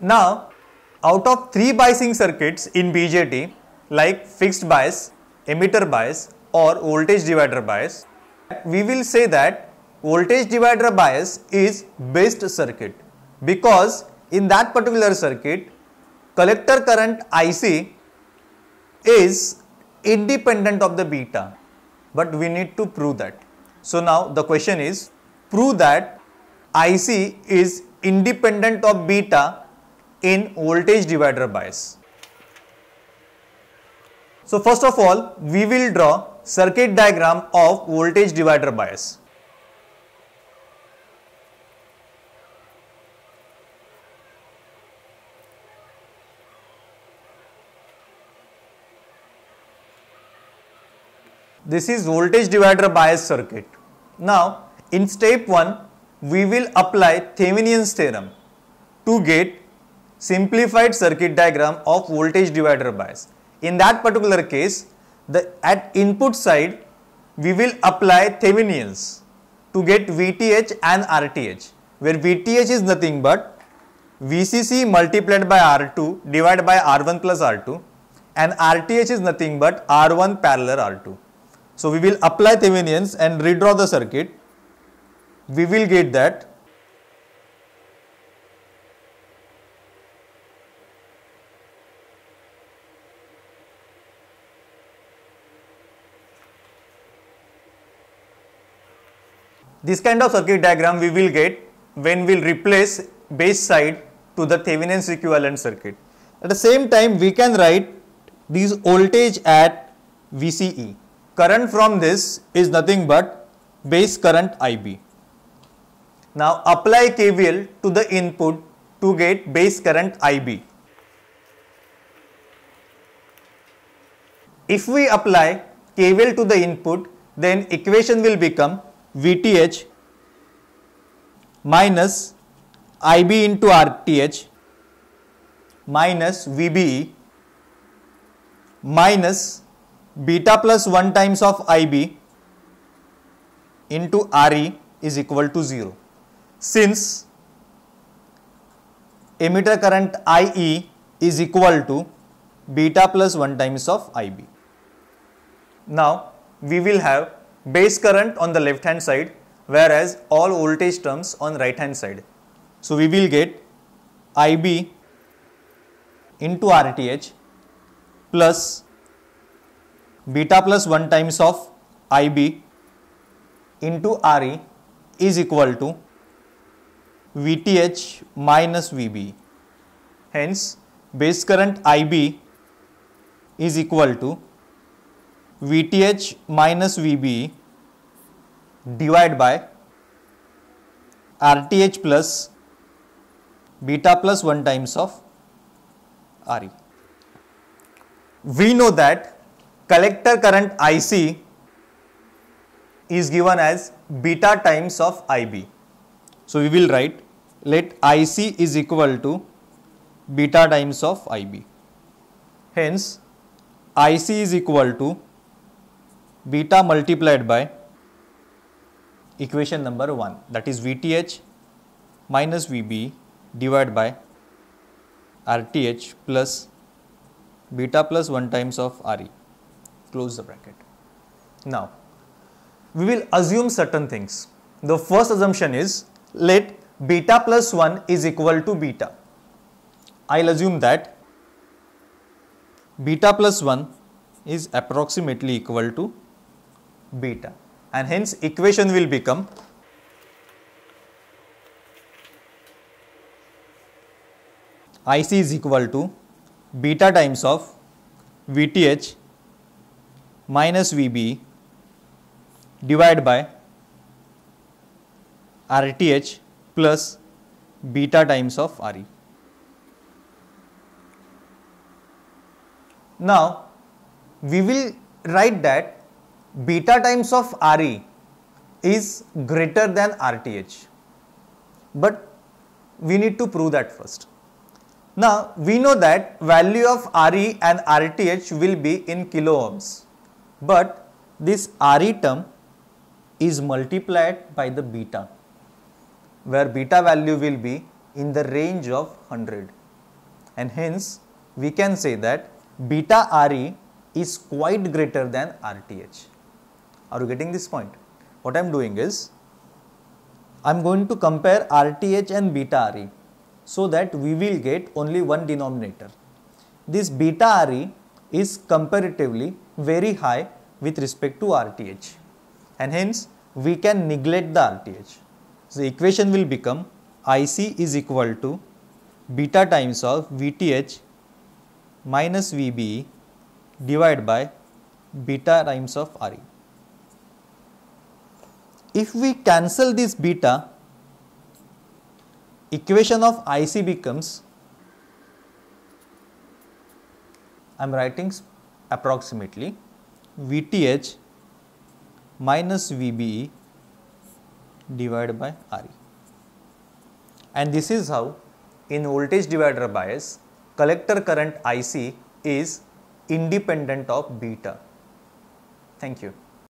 Now, out of three biasing circuits in BJT like fixed bias, emitter bias or voltage divider bias, we will say that voltage divider bias is best circuit because in that particular circuit collector current IC is independent of the beta but we need to prove that. So now the question is prove that IC is independent of beta in voltage divider bias. So first of all we will draw circuit diagram of voltage divider bias. This is voltage divider bias circuit. Now in step 1 we will apply Thevenin's theorem to get simplified circuit diagram of voltage divider bias. In that particular case, the at input side we will apply Thevenin's to get VTH and RTH where VTH is nothing but VCC multiplied by R2 divided by R1 plus R2 and RTH is nothing but R1 parallel R2. So we will apply Thevenin's and redraw the circuit we will get that this kind of circuit diagram we will get when we will replace base side to the Thevenin's equivalent circuit. At the same time we can write this voltage at VCE. Current from this is nothing but base current IB. Now apply KVL to the input to get base current IB. If we apply KVL to the input then equation will become VTH minus IB into RTH minus VBE minus beta plus 1 times of IB into RE is equal to 0 since emitter current IE is equal to beta plus 1 times of IB. Now, we will have base current on the left hand side whereas all voltage terms on right hand side. So, we will get IB into RTH plus beta plus 1 times of IB into RE is equal to VTH minus VB. Hence, base current IB is equal to VTH minus VB divided by RTH plus beta plus 1 times of RE. We know that collector current IC is given as beta times of IB. So, we will write let IC is equal to beta times of IB. Hence, IC is equal to beta multiplied by equation number 1 that is VTH minus VB divided by RTH plus beta plus 1 times of RE. Close the bracket. Now, we will assume certain things. The first assumption is let beta plus 1 is equal to beta. I'll assume that beta plus 1 is approximately equal to beta and hence equation will become IC is equal to beta times of VTH minus VB divided by RTH plus beta times of RE. Now, we will write that beta times of RE is greater than RTH, but we need to prove that first. Now, we know that value of RE and RTH will be in kilo ohms, but this RE term is multiplied by the beta where beta value will be in the range of 100 and hence we can say that beta Re is quite greater than RTH. Are you getting this point? What I am doing is I am going to compare RTH and beta Re so that we will get only one denominator. This beta Re is comparatively very high with respect to RTH and hence we can neglect the RTH. So, the equation will become IC is equal to beta times of VTH minus VBE divided by beta times of RE. If we cancel this beta, equation of IC becomes, I am writing approximately VTH minus VBE divided by RE. And this is how in voltage divider bias collector current IC is independent of beta. Thank you.